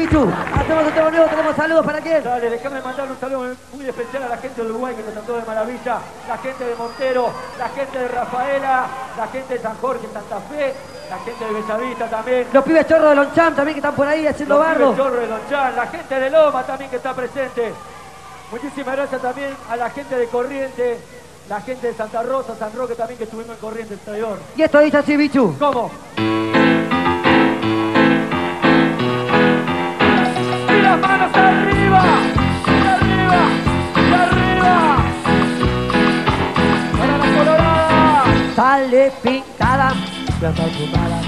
Pichu, hacemos otro nuevo, tenemos saludos para quién. Dale, déjame mandar un saludo muy especial a la gente de Uruguay que nos trató de maravilla, la gente de Montero, la gente de Rafaela, la gente de San Jorge, Santa Fe, la gente de Bellavista también. Los pibes chorros de Loncham también que están por ahí haciendo Los barro. pibes Chorro de Lonchán, la gente de Loma también que está presente. Muchísimas gracias también a la gente de Corriente, la gente de Santa Rosa, San Roque también que estuvimos en Corriente, el traidor. Y esto dice así, Bichu. ¿Cómo? Sale pintada, está fumada.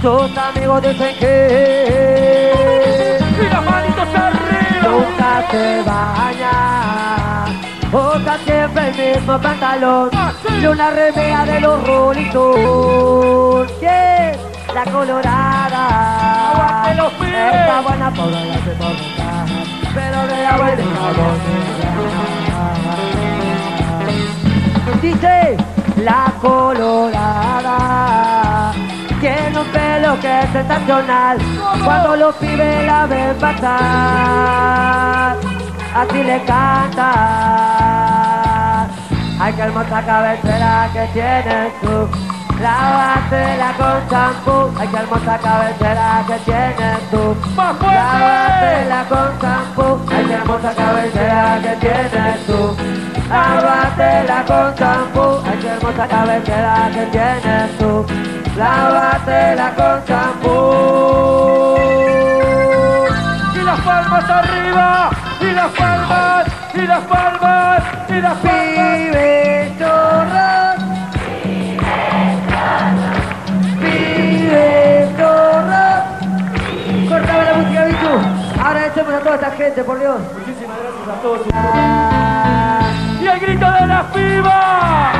Sus amigos dicen que ¡Y las manitos arriba! nunca se baña. Usa siempre el mismo pantalón y una remera de los. ¿Quién? La colorada. ¡Aguante los pibes! Está buena por la montar, pero de la buena es sensacional. Cuando los pibes la ven pasar así le canta. Ay que hermosa cabecera que tiene tú. Lávatela con champú, ay que hermosa cabecera que tienes tú. Lávatela con champú, ay que hermosa cabecera que tienes tú. Lávatela con champú, ay que hermosa cabecera que tienes tú. Lávatela con champú ¡Y las palmas arriba! ¡Y las palmas! ¡Y las palmas! ¡Y las palmas! Pibe chorros Pibe chorros Cortame la música, bichu Ahora echemos a toda esta gente, por Dios Muchísimas gracias a todos. ¡Y el grito de la piba!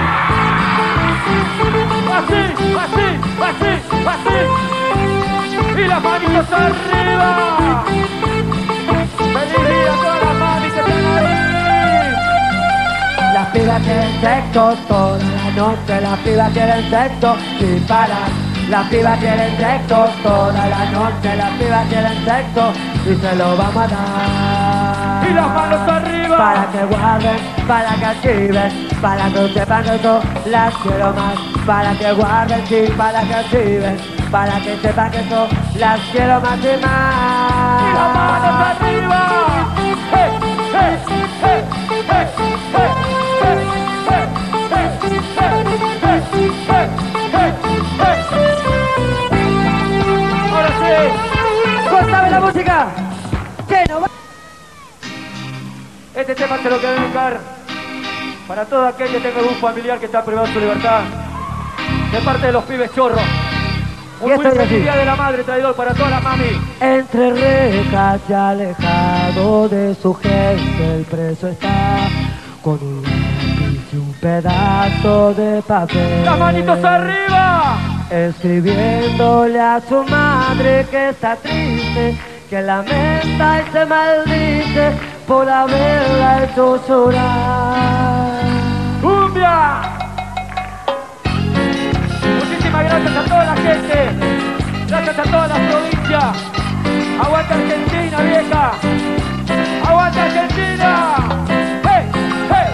Manitos arriba! ¡Feliz día a todas las mamis que están ahí! Las pibas quieren sexo toda la noche, las pibas quieren sexo sin parar. Las pibas quieren sexo toda la noche, las pibas quieren sexo y se lo vamos a dar. ¡Y las manos arriba! Para que guarden, para que archiven, para que sepan que yo las quiero más. Para que guarden, sí, para que archiven, para que sepan que yo las quiero más y más. ¡Y las manos arriba! ¡Hey! ¡Hey! ¡Hey! ¡Hey! ¡Hey! ¡Hey! ¡Hey! ¡Hey! ¡Hey! ¡Hey! ¡Hey! ¡Hey! ¡Ahora sí! ¡Cortame la música! ¡Que no va! Este tema se lo quiero dedicar para todo aquel que tenga algún familiar que está privado de su libertad. De parte de los pibes chorros. Un muy feliz día de la madre traidor para todas las mami. Entre rejas y alejado de su gente el preso está con un lápiz y un pedazo de papel. ¡Las manitos arriba! Escribiéndole a su madre que está triste, que lamenta y se maldice por haberla hecho llorar. Gracias a toda la provincia. ¡Aguanta Argentina, vieja! ¡Aguanta Argentina! ¡Hey! ¡Hey!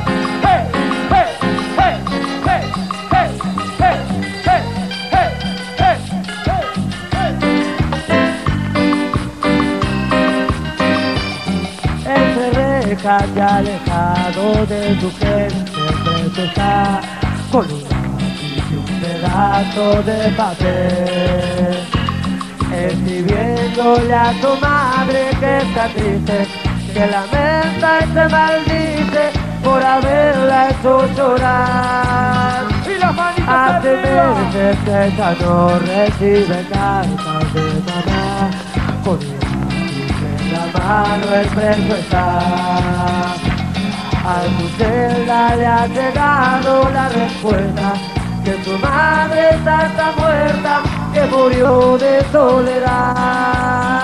¡Hey! ¡Hey! ¡Hey! ¡Hey! ¡Hey! ¡Hey! ¡Hey! ¡Hey! ¡Hey! ¡Hey! Entre rejas y alejado de su gente preso está con un pedazo de papel. Escribiéndole a su madre que está triste, que lamenta y se maldice por haberla hecho llorar. ¡Y Hace meses que ya no recibe cartas de mamá. Con en la mano el preso está A su celda le ha llegado la respuesta Que su madre está, está muerta Que murió de soledad